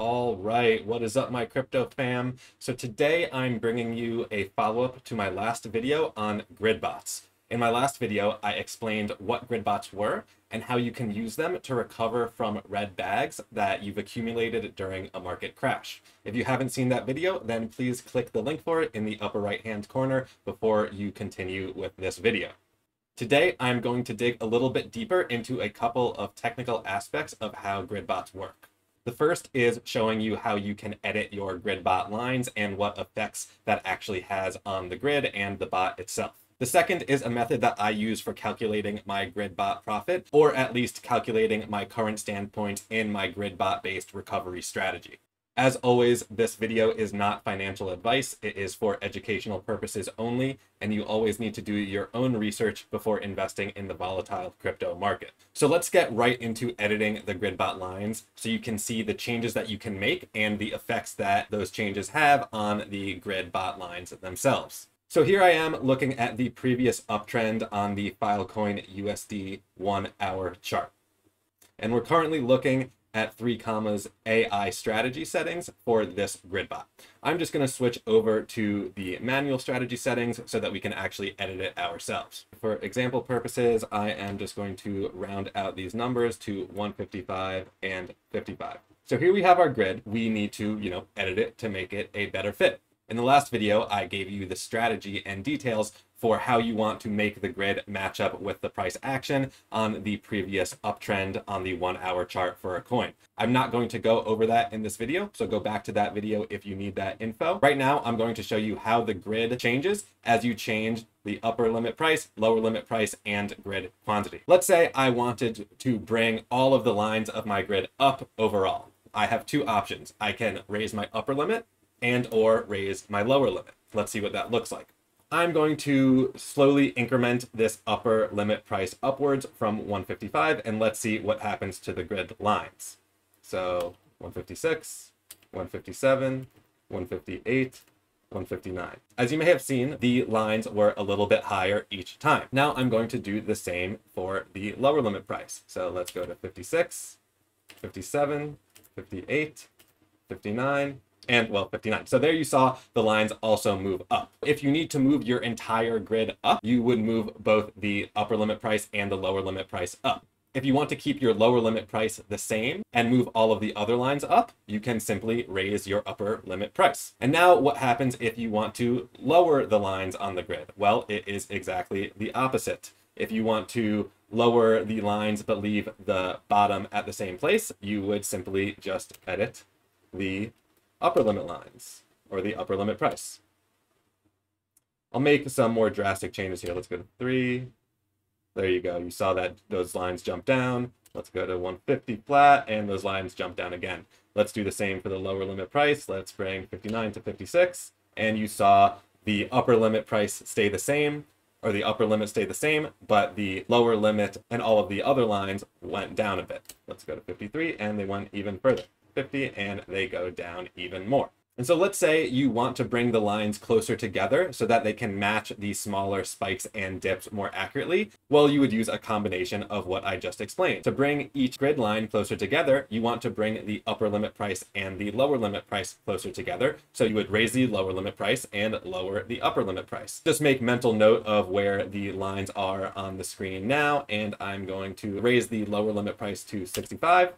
All right, what is up, my crypto fam? So today I'm bringing you a follow-up to my last video on grid bots. In my last video, I explained what grid bots were and how you can use them to recover from red bags that you've accumulated during a market crash. If you haven't seen that video, then please click the link for it in the upper right-hand corner before you continue with this video. Today, I'm going to dig a little bit deeper into a couple of technical aspects of how grid bots work. The first is showing you how you can edit your grid bot lines and what effects that actually has on the grid and the bot itself. The second is a method that I use for calculating my grid bot profit, or at least calculating my current standpoint in my grid bot based recovery strategy. As always, this video is not financial advice. It is for educational purposes only, and you always need to do your own research before investing in the volatile crypto market. So let's get right into editing the Gridbot lines so you can see the changes that you can make and the effects that those changes have on the Gridbot lines themselves. So here I am looking at the previous uptrend on the Filecoin USD one hour chart. And we're currently looking at 3Commas AI strategy settings for this gridbot. I'm just going to switch over to the manual strategy settings so that we can actually edit it ourselves. For example purposes, I am just going to round out these numbers to 155 and 55. So here we have our grid. We need to, you know, edit it to make it a better fit. In the last video, I gave you the strategy and details for how you want to make the grid match up with the price action on the previous uptrend on the one hour chart for a coin. I'm not going to go over that in this video, so go back to that video if you need that info. Right now, I'm going to show you how the grid changes as you change the upper limit price, lower limit price, and grid quantity. Let's say I wanted to bring all of the lines of my grid up overall. I have two options. I can raise my upper limit and or raise my lower limit. Let's see what that looks like. I'm going to slowly increment this upper limit price upwards from 155 and let's see what happens to the grid lines. So 156, 157, 158, 159. As you may have seen, the lines were a little bit higher each time. Now I'm going to do the same for the lower limit price. So let's go to 56, 57, 58, 59, and well 59 so there you saw the lines also move up if you need to move your entire grid up you would move both the upper limit price and the lower limit price up if you want to keep your lower limit price the same and move all of the other lines up, you can simply raise your upper limit price. And now what happens if you want to lower the lines on the grid? Well, it is exactly the opposite. If you want to lower the lines but leave the bottom at the same place, you would simply just edit the upper limit lines or the upper limit price. I'll make some more drastic changes here. Let's go to three. There you go. You saw that those lines jump down. Let's go to 150 flat and those lines jump down again. Let's do the same for the lower limit price. Let's bring 59 to 56. And you saw the upper limit price stay the same or the upper limit stay the same, but the lower limit and all of the other lines went down a bit. Let's go to 53 and they went even further. 50 and they go down even more. And so let's say you want to bring the lines closer together so that they can match these smaller spikes and dips more accurately. Well, you would use a combination of what I just explained. To bring each grid line closer together, you want to bring the upper limit price and the lower limit price closer together. So you would raise the lower limit price and lower the upper limit price. Just make mental note of where the lines are on the screen now. And I'm going to raise the lower limit price to 65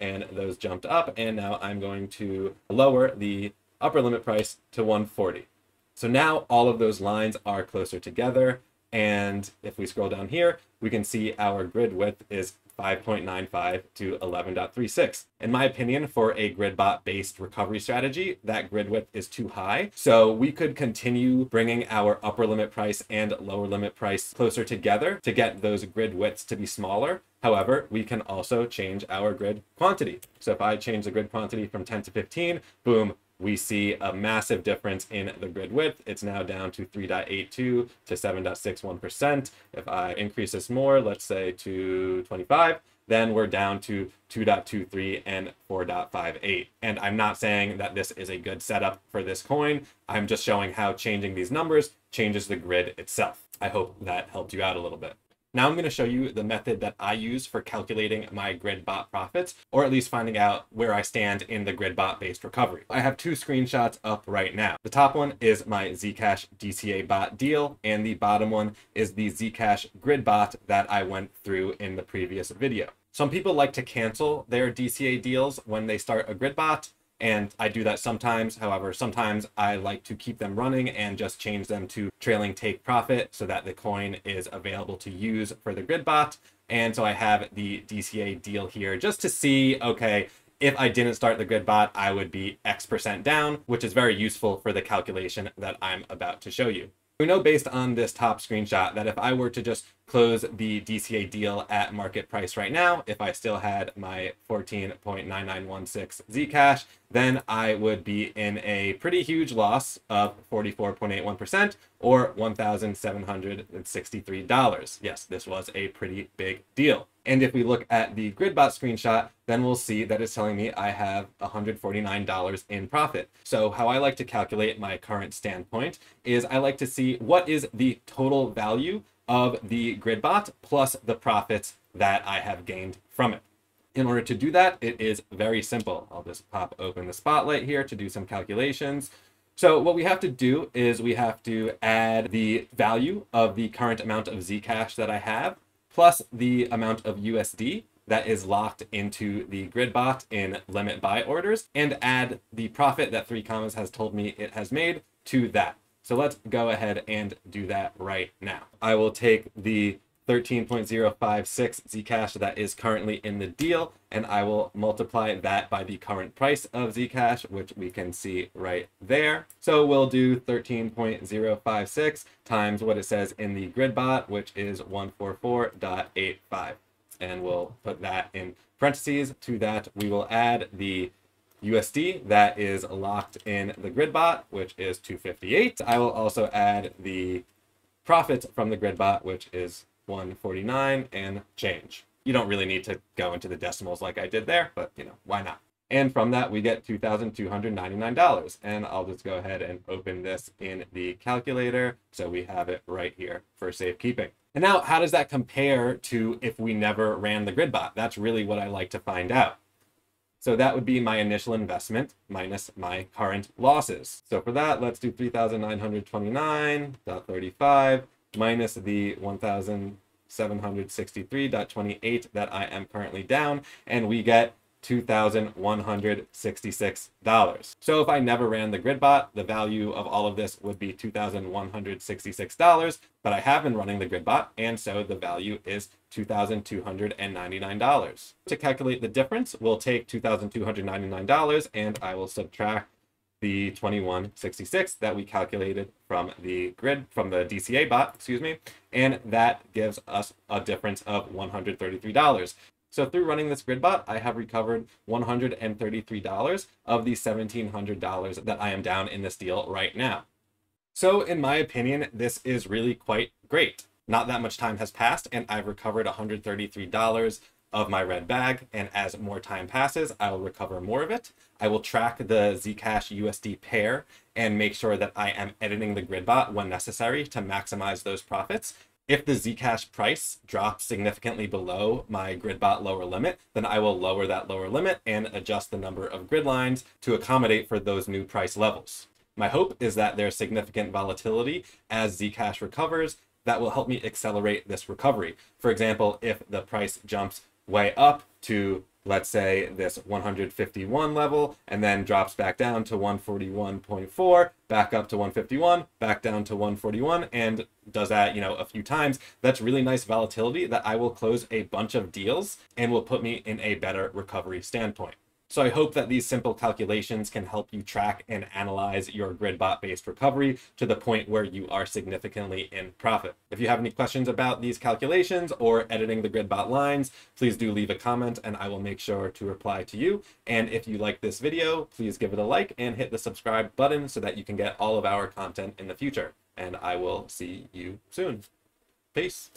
and those jumped up. And now I'm going to lower the upper limit price to 140. So now all of those lines are closer together. And if we scroll down here, we can see our grid width is 5.95 to 11.36. In my opinion, for a gridbot based recovery strategy, that grid width is too high. So we could continue bringing our upper limit price and lower limit price closer together to get those grid widths to be smaller. However, we can also change our grid quantity. So if I change the grid quantity from 10 to 15, boom, we see a massive difference in the grid width. It's now down to 3.82 to 7.61%. If I increase this more, let's say to 25, then we're down to 2.23 and 4.58. And I'm not saying that this is a good setup for this coin. I'm just showing how changing these numbers changes the grid itself. I hope that helped you out a little bit. Now I'm going to show you the method that I use for calculating my GridBot profits, or at least finding out where I stand in the GridBot based recovery. I have two screenshots up right now. The top one is my Zcash DCA bot deal, and the bottom one is the Zcash GridBot that I went through in the previous video. Some people like to cancel their DCA deals when they start a GridBot and I do that sometimes. However, sometimes I like to keep them running and just change them to trailing take profit so that the coin is available to use for the grid bot. And so I have the DCA deal here just to see, okay, if I didn't start the grid bot, I would be X percent down, which is very useful for the calculation that I'm about to show you. We know based on this top screenshot that if I were to just close the DCA deal at market price right now, if I still had my 14.9916 Zcash, then I would be in a pretty huge loss of 44.81% or $1,763. Yes, this was a pretty big deal. And if we look at the GridBot screenshot, then we'll see that it's telling me I have $149 in profit. So how I like to calculate my current standpoint is I like to see what is the total value of the GridBot plus the profits that I have gained from it. In order to do that, it is very simple. I'll just pop open the spotlight here to do some calculations. So what we have to do is we have to add the value of the current amount of Zcash that I have plus the amount of USD that is locked into the GridBot in limit buy orders and add the profit that 3Commas has told me it has made to that. So let's go ahead and do that right now. I will take the 13.056 Zcash that is currently in the deal, and I will multiply that by the current price of Zcash, which we can see right there. So we'll do 13.056 times what it says in the GridBot, which is 144.85. And we'll put that in parentheses. To that, we will add the USD that is locked in the GridBot, which is 258. I will also add the profit from the GridBot, which is 149 and change. You don't really need to go into the decimals like I did there, but you know, why not? And from that, we get $2,299. And I'll just go ahead and open this in the calculator. So we have it right here for safekeeping. And now, how does that compare to if we never ran the GridBot? That's really what I like to find out. So that would be my initial investment minus my current losses. So for that, let's do 3,929.35 minus the 1,763.28 that I am currently down, and we get $2,166. So if I never ran the GridBot, the value of all of this would be $2,166, but I have been running the GridBot, and so the value is $2,299. To calculate the difference, we'll take $2,299 and I will subtract the 2166 that we calculated from the grid, from the DCA bot, excuse me, and that gives us a difference of $133. So through running this grid bot, I have recovered $133 of the $1,700 that I am down in this deal right now. So in my opinion, this is really quite great. Not that much time has passed and I've recovered $133 of my red bag, and as more time passes, I will recover more of it. I will track the Zcash USD pair and make sure that I am editing the grid bot when necessary to maximize those profits. If the Zcash price drops significantly below my GridBot lower limit, then I will lower that lower limit and adjust the number of grid lines to accommodate for those new price levels. My hope is that there's significant volatility as Zcash recovers that will help me accelerate this recovery. For example, if the price jumps way up to let's say this 151 level and then drops back down to 141.4 back up to 151 back down to 141 and does that you know a few times. That's really nice volatility that i will close a bunch of deals and will put me in a better recovery standpoint so I hope that these simple calculations can help you track and analyze your GridBot based recovery to the point where you are significantly in profit. If you have any questions about these calculations or editing the GridBot lines, please do leave a comment and I will make sure to reply to you. And if you like this video, please give it a like and hit the subscribe button so that you can get all of our content in the future. And I will see you soon. Peace.